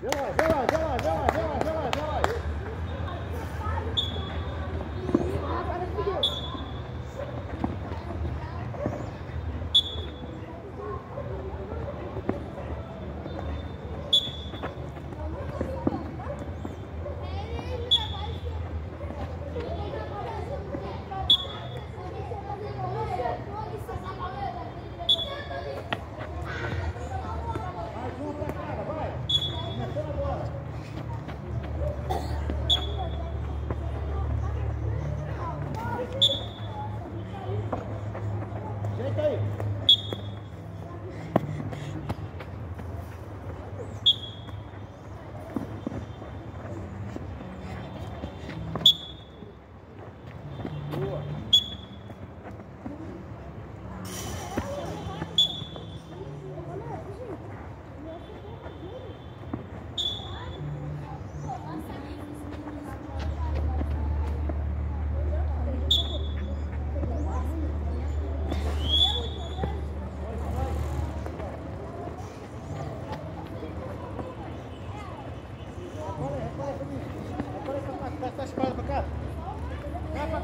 行了行了行了行了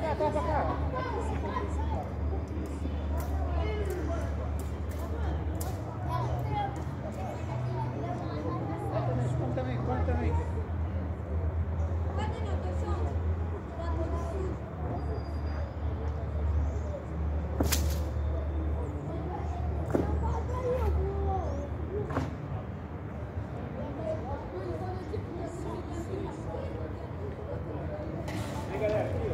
cá, pra cá, pra cá. Come também, come também. Hey, galera.